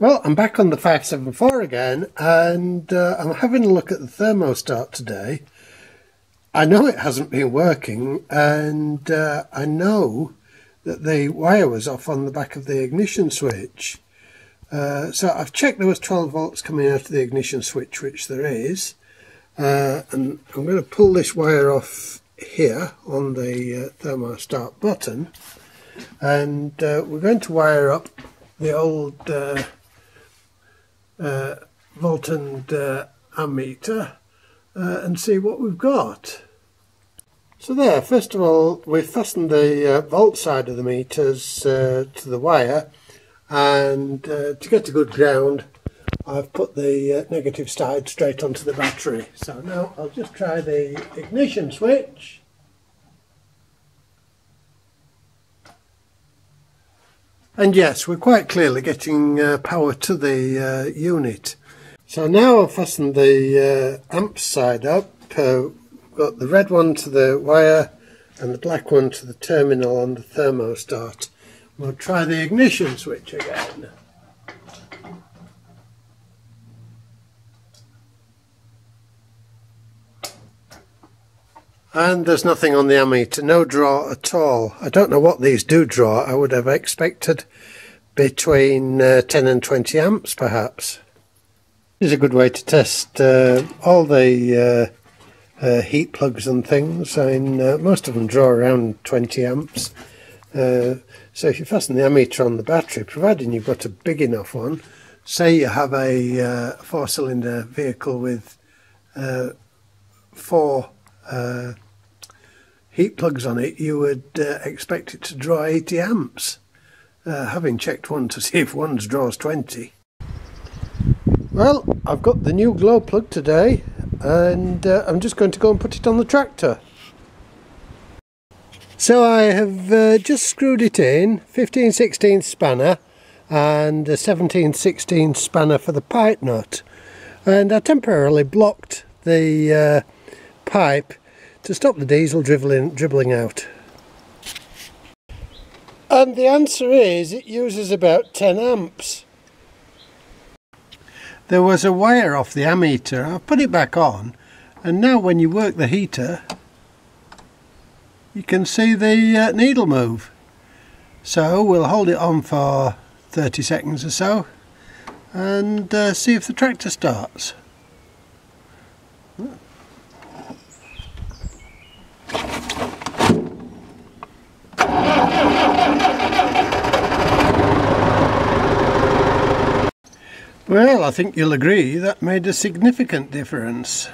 Well, I'm back on the 574 again, and uh, I'm having a look at the Thermostart today. I know it hasn't been working, and uh, I know that the wire was off on the back of the ignition switch. Uh, so I've checked there was 12 volts coming out of the ignition switch, which there is. Uh, and I'm going to pull this wire off here on the uh, Thermostart button. And uh, we're going to wire up the old uh, volt and uh, ammeter uh, and see what we've got. So there, first of all, we've fastened the uh, volt side of the meters uh, to the wire and uh, to get a good ground I've put the negative side straight onto the battery. So now I'll just try the ignition switch. And yes, we're quite clearly getting uh, power to the uh, unit. So now I've fastened the uh, amp side up. Uh, got the red one to the wire and the black one to the terminal on the Thermostart. We'll try the ignition switch again. And there's nothing on the ammeter, no draw at all. I don't know what these do draw. I would have expected between uh, 10 and 20 amps perhaps. This is a good way to test uh, all the uh, uh heat plugs and things. I mean, uh, most of them draw around 20 amps. Uh, so if you fasten the ammeter on the battery, providing you've got a big enough one, say you have a four-cylinder vehicle with four uh, heat plugs on it, you would uh, expect it to draw 80 amps. Uh, having checked one to see if one draws 20. Well, I've got the new glow plug today and uh, I'm just going to go and put it on the tractor. So I have uh, just screwed it in, 15 16 spanner and a 17 16 spanner for the pipe nut and I temporarily blocked the uh, pipe to stop the diesel dribbling, dribbling out. And the answer is it uses about 10 amps. There was a wire off the ammeter, I've put it back on and now when you work the heater you can see the uh, needle move. So we'll hold it on for 30 seconds or so and uh, see if the tractor starts. Well, I think you'll agree that made a significant difference.